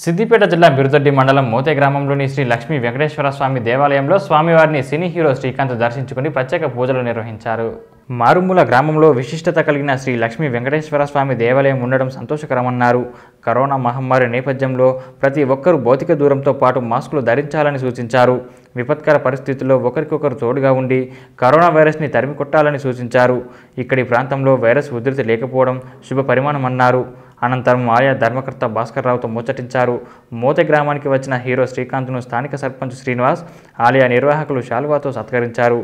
సిద్దిపేట జిల్లా బిరుదొడ్డి మండలం మోతే గ్రామంలోని శ్రీ లక్ష్మీ వెంకటేశ్వర స్వామి దేవాలయంలో స్వామివారిని సినీ హీరో శ్రీకాంత్ దర్శించుకుని ప్రత్యేక పూజలు నిర్వహించారు. మారుమూల గ్రామంలో విశిష్టత కలిగిన శ్రీ లక్ష్మీ వెంకటేశ్వర స్వామి దేవాలయం ఉండడం సంతోషకరమన్నారు. కరోనా మహమ్మారి నేపథ్యంలో ప్రతి ఒక్కరూ భౌతిక దూరంతో పాటు మాస్కులు ధరించాలని సూచించారు. విపత్కర పరిస్థితుల్లో ఒకరికొకరు తోడుగా ఉండి కరోనా వైరస్ని తరిమి కొట్టాలని సూచించారు. ఇక్కడి ప్రాంతంలో వైరస్ ఉధృతి లేకపోవడం శుభ పరిమాణమన్నారు. అనంతరం ఆలయ ధర్మకర్త భాస్కర్ రావుతో ముచ్చటించారు. మోతె గ్రామానికి వచ్చిన హీరో శ్రీకాంత్ను స్థానిక సర్పంచ్ శ్రీనివాస్ ఆలయ నిర్వాహకులు శాలువాతో సత్కరించారు.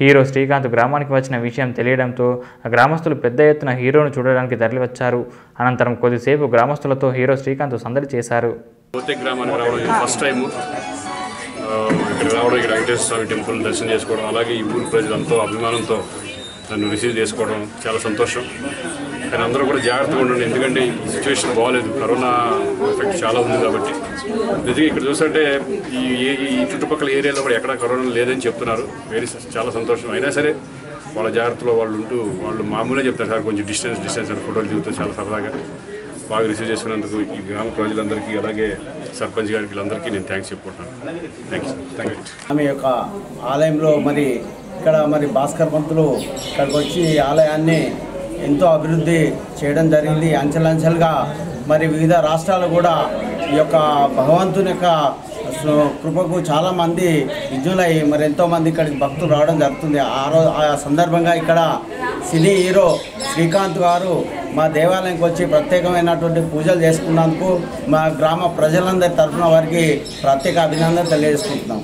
హీరో శ్రీకాంత్ గ్రామానికి వచ్చిన విషయం తెలియడంతో గ్రామస్తులు పెద్ద ఎత్తున హీరోను చూడడానికి తరలివచ్చారు. అనంతరం కొద్దిసేపు గ్రామస్తులతో హీరో శ్రీకాంత్ సందడి చేశారు. ఫస్ట్ ఇక్కడ రావడం ఇక్కడ వెంకటేశ్వర స్వామి టెంపుల్ దర్శనం చేసుకోవడం అలాగే ఈ ఊరి ప్రజలంతో అభిమానంతో నన్ను రిసీవ్ చేసుకోవడం చాలా సంతోషం. కానీ అందరూ కూడా జాగ్రత్తగా ఉండండి ఎందుకంటే ఈ సిచ్యువేషన్ బాగాలేదు కరోనా ఎఫెక్ట్ చాలా ఉంది కాబట్టి. నిజంగా ఇక్కడ చూస్తుంటే ఈ ఏ- ఈ చుట్టుపక్కల ఏరియాలో కూడా ఎక్కడ కరోనా లేదని చెప్తున్నారు. వెరీ చాలా సంతోషం. అయినా సరే వాళ్ళ జాగ్రత్తలో వాళ్ళు ఉంటూ వాళ్ళు మామూలుగా చెప్తారు సార్ కొంచెం డిస్టెన్స్ డిస్టెన్స్ అని ఫోటోలు దిగుతూ చాలా సరదాగా. బాగా రిసీవ్ చేసుకున్నందుకు ఈ గ్రామ ప్రజలందరికీ అలాగే సర్పంచ్ గారికి వీళ్ళందరికీ నేను థ్యాంక్స్ చెప్పుకుంటాను థ్యాంక్ యూ థ్యాంక్ యూ ఆమె యొక్క ఆలయంలో మరి ఇక్కడ మరి భాస్కర్ పంతులు ఇక్కడికి వచ్చి ఈ ఆలయాన్ని ఎంతో అభివృద్ధి చేయడం జరిగింది. అంచెలంచెలుగా మరి వివిధ రాష్ట్రాలు కూడా ఈ యొక్క భగవంతుని యొక్క కృపకు చాలామంది విజ్ఞులై మరి ఎంతోమంది ఇక్కడికి భక్తులు రావడం జరుగుతుంది. ఆ రోజు ఆ సందర్భంగా ఇక్కడ సినీ హీరో శ్రీకాంత్ గారు మా దేవాలయంకి వచ్చి ప్రత్యేకమైనటువంటి పూజలు చేసుకున్నందుకు మా గ్రామ ప్రజలందరి తరఫున వారికి ప్రత్యేక అభినందన తెలియజేసుకుంటున్నాం.